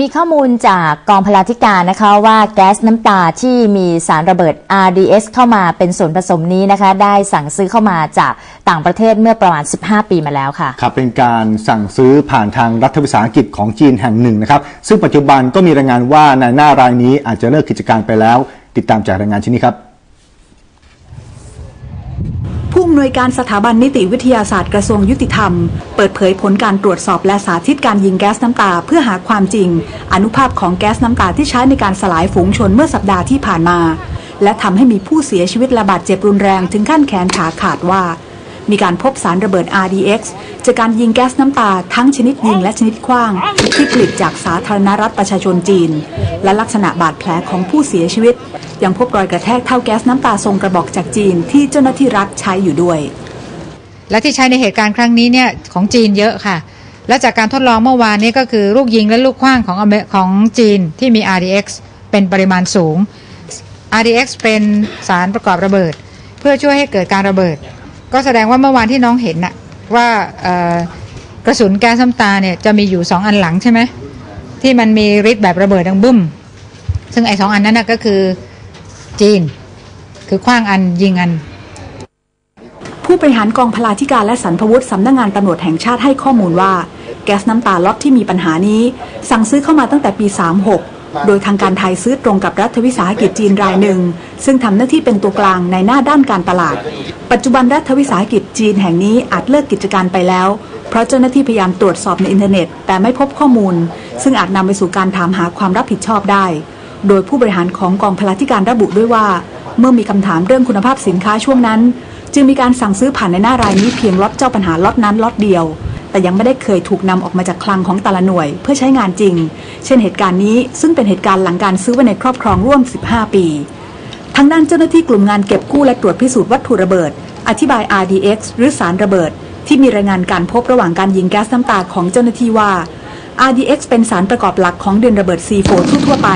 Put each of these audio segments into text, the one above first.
มีข้อมูลจากกองพลาธิการนะคะว่าแก๊สน้ำตาที่มีสารระเบิด RDS เข้ามาเป็นส่วนผสมนี้นะคะ ได้สั่งซื้อเข้ามาจากต่างประเทศเมื่อประมาณ 15 ปีมาแล้วค่ะครับเป็นการสั่งซื้อผ่านทางรัฐวิสาหกิจของจีนแห่งหนึ่งนะครับ ซึ่งปัจจุบันก็มีรายงานว่านายหน้ารายนี้อาจจะเลิกกิจการไปแล้ว ติดตามจากรายงานชิ้นนี้ครับ ผู้อำนวยการสถาบันนิติวิทยาศาสตร์กระทรวงยุติธรรม เปิดเผยผลการตรวจสอบและสาธิตการยิงแก๊สน้ำตา เพื่อหาความจริง อนุภาพของแก๊สน้ำตาที่ใช้ในการสลายฝูงชนเมื่อสัปดาห์ที่ผ่านมา และทำให้มีผู้เสียชีวิตระบาดเจ็บรุนแรงถึงขั้นแขนขาขาดว่า มีการพบสารระเบิด RDX จากการยิงแก๊สน้ำตาทั้งชนิดยิงและชนิดคว้าง ที่ผลิตจากสาธารณรัฐประชาชนจีน และลักษณะบาดแผลของผู้เสียชีวิต ยังพบรอยกระแทกเท่าแก๊สน้ำตาทรงกระบอกจากจีนที่เจ้าหน้าที่รัฐใช้อยู่ด้วย และที่ใช้ในเหตุการณ์ครั้งนี้เนี่ยของจีนเยอะค่ะ และจากการทดลองเมื่อวานนี้ก็คือลูกยิงและลูกขว้างของอของจีนที่มี RDX เป็นปริมาณสูง RDX เป็นสารประกอบระเบิด เพื่อช่วยให้เกิดการระเบิด ก็แสดงว่าเมื่อวานที่น้องเห็นน่ะว่ากระสุนแก๊สน้ำตาเนี่ยจะมีอยู่สองอันหลังใช่ไหมที่มันมีฤทธิ์แบบระเบิดดังบึ้ม ซึ่งไอ้สองอันนั้นน่ะก็คือจีน คือขว้างอันยิงอัน ผู้บริหารกองพลาธิการและสรรพวุฒิสำนักงงานตำรวจแห่งชาติให้ข้อมูลว่า แก๊สน้ำตาล็อตที่มีปัญหานี้ สั่งซื้อเข้ามาตั้งแต่ปี 36 โดยทางการไทยซื้อตรงกับรัฐวิสาหกิจจีนรายหนึ่ง ซึ่งทำหน้าที่เป็นตัวกลางในหน้าด้านการตลาด ปัจจุบันรัฐวิสาหกิจจีนแห่งนี้อาจเลิกกิจการไปแล้ว เพราะเจ้าหน้าที่พยายามตรวจสอบในอินเทอร์เน็ต แต่ไม่พบข้อมูล ซึ่งอาจนำไปสู่การถามหาความรับผิดชอบได้ โดยผู้บริหารของกองพลาธิการระบุด้วยว่า เมื่อมีคำถามเรื่องคุณภาพสินค้าช่วงนั้น จึงมีการสั่งซื้อผ่านในหน้ารายนี้เพียงล็อตเจ้าปัญหาล็อตนั้นล็อตเดียว แต่ยังไม่ได้เคยถูกนำออกมาจากคลังของแต่ละหน่วย เพื่อใช้งานจริง เช่นเหตุการณ์นี้ซึ่งเป็นเหตุการณ์หลังการซื้อไว้ในครอบครองร่วม 15 ปี ทางด้านเจ้าหน้าที่กลุ่มงานเก็บกู้และตรวจพิสูจน์วัตถุระเบิด อธิบาย RDX หรือสารระเบิด ที่มีรายงานการพบระหว่างการยิงแก๊สน้ำตาของเจ้าหน้าที่ว่า RDX เป็นสารประกอบหลักของเดินระเบิด C4 ทั่วไป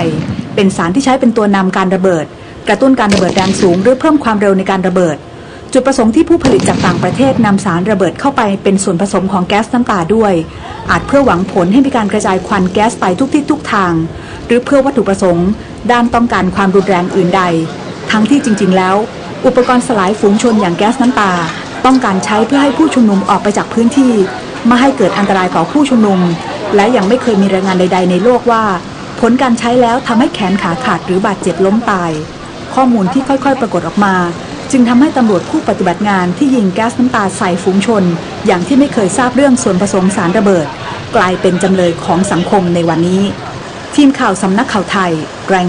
เป็นสารที่ใช้เป็นตัวนำการระเบิด กระตุ้นการระเบิดแรงสูง หรือเพิ่มความเร็วในการระเบิด จุดประสงค์ที่ผู้ผลิตจากต่างประเทศนำสารระเบิดเข้าไปเป็นส่วนผสมของแก๊สน้ำตาด้วย อาจเพื่อหวังผลให้มีการกระจายควันแก๊สไปทุกทิศทุกทาง หรือเพื่อวัตถุประสงค์ ด้านต้องการความรุนแรงอื่นใด ทั้งที่จริง ๆ แล้ว อุปกรณ์สลายฝูงชนอย่างแก๊สน้ำตา ต้องการใช้เพื่อให้ผู้ชุมนุมออกไปจากพื้นที่ไม่ให้เกิดอันตรายต่อผู้ชุมนุม และยังไม่เคยมีรายงานใด ๆ ในโลกว่า ผลการใช้แล้วทำให้แขนขาขาดหรือบาดเจ็บล้มตาย ข้อมูลที่ค่อย ๆ ปรากฏออกมา จึงทำให้ตำรวจผู้ปฏิบัติงานที่ยิงแก๊สน้ำตาใส่ฝูงชน อย่างที่ไม่เคยทราบเรื่องส่วนผสมสารระเบิด กลายเป็นจำเลยของสังคมในวันนี้ ทีมข่าวสำนักข่าวไทยรายงาน